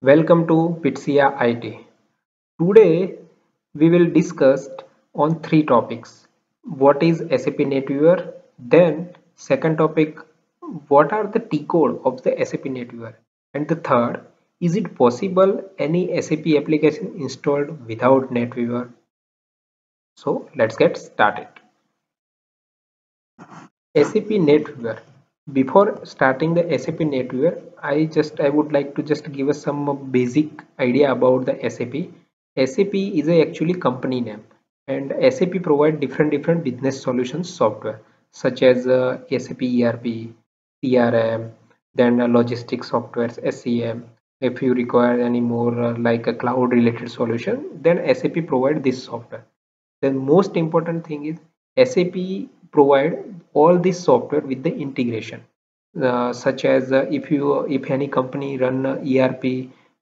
Welcome to PitCia IT. Today we will discuss on three topics. What is SAP NetWeaver? Then second topic, what are the T code of the SAP NetWeaver? And the third, is it possible any SAP application installed without NetWeaver? So let's get started. SAP NetWeaver before starting the SAP NetWeaver, I just I would like to just give us some basic idea about the SAP. SAP is a actually company name and SAP provide different different business solutions software such as uh, SAP ERP, CRM, then uh, logistics softwares, SCM. If you require any more uh, like a cloud related solution, then SAP provide this software. The most important thing is SAP provide all this software with the integration. Uh, such as uh, if you if any company run uh, ERP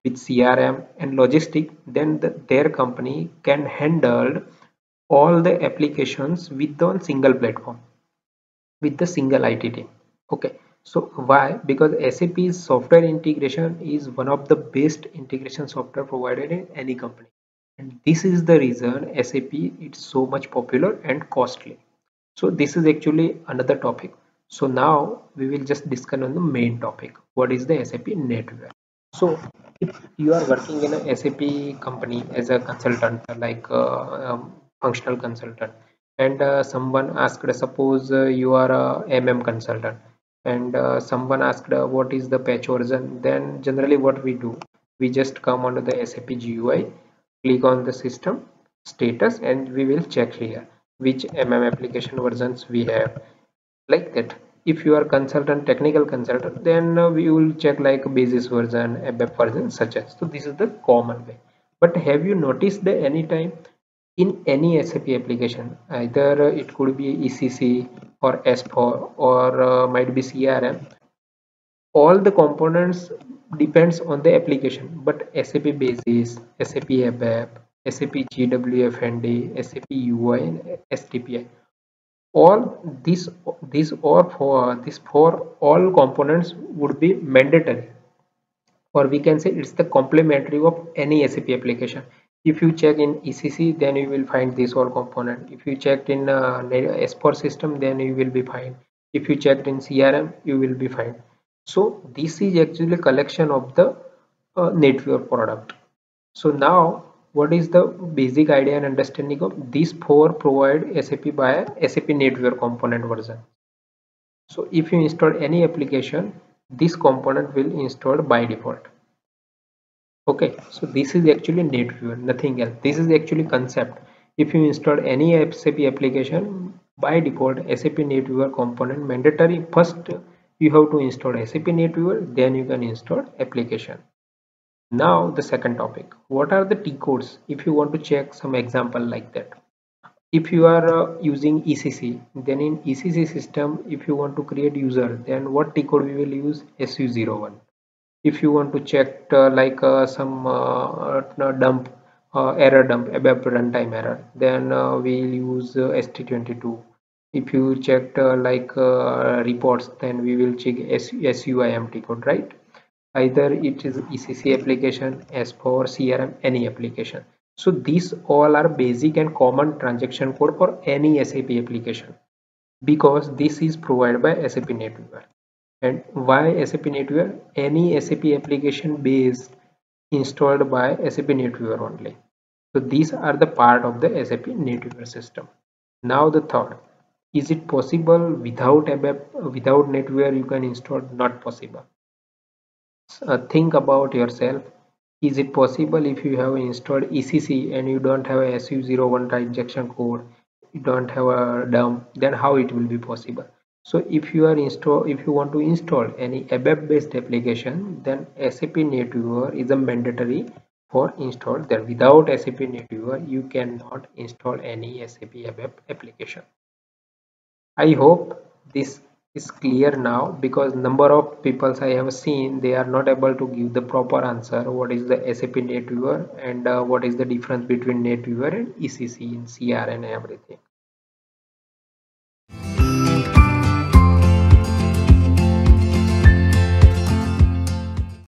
with CRM and logistic then the, their company can handle all the applications with one single platform with the single IT team. Okay. So why? Because SAP's software integration is one of the best integration software provided in any company and this is the reason SAP is so much popular and costly. So this is actually another topic. So now we will just discuss on the main topic. What is the sap NetWeaver so if you are working in a sap company as a consultant like uh, um, functional consultant and uh, someone asked suppose uh, you are a mm consultant and uh, someone asked uh, what is the patch version then generally what we do we just come onto the sap gui click on the system status and we will check here which mm application versions we have. Like that if you are consultant technical consultant then uh, we will check like basis version abap version such as. So this is the common way. But have you noticed that anytime in any sap application either it could be ecc or s4 or uh, might be crm all the components depends on the application but sap basis sap abap SAP GWFND, SAP UI, and STPI. All these these or for this for all components would be mandatory, or we can say it's the complementary of any SAP application. If you check in ECC, then you will find this all component. If you checked in uh, S4 system, then you will be fine. If you checked in CRM, you will be fine. So this is actually a collection of the uh, NetWeaver product. So now what is the basic idea and understanding of these four provide SAP by SAP NetWeaver component version. So if you install any application, this component will install by default. Okay, so this is actually NetWeaver, nothing else. This is actually concept. If you install any SAP application, by default SAP NetWeaver component mandatory. First, you have to install SAP NetWeaver, then you can install application. Now the second topic, what are the T codes if you want to check some example like that. If you are uh, using ECC, then in ECC system, if you want to create user, then what T code we will use SU01. If you want to check uh, like uh, some uh, uh, dump uh, error dump ABAP runtime error, then we'll use ST22. If you checked like uh, reports, then we will check SUIM code, right? either it is ECC application, S4, CRM, any application. So these all are basic and common transaction code for any SAP application because this is provided by SAP NetWeaver. And why SAP NetWeaver? Any SAP application based installed by SAP NetWeaver only. So these are the part of the SAP NetWeaver system. Now the third, is it possible? Without ABAP, without NetWeaver you can install? Not possible. Uh, think about yourself. Is it possible if you have installed ECC and you don't have a SU01 transaction code you don't have a dump then how it will be possible? So if you are install if you want to install any ABAP based application then SAP NetWeaver is a mandatory for install. There without SAP NetWeaver you cannot install any SAP ABAP application I hope this is clear now because number of people I have seen they are not able to give the proper answer. What is the SAP NetWeaver and uh, what is the difference between NetWeaver and ECC in CR and everything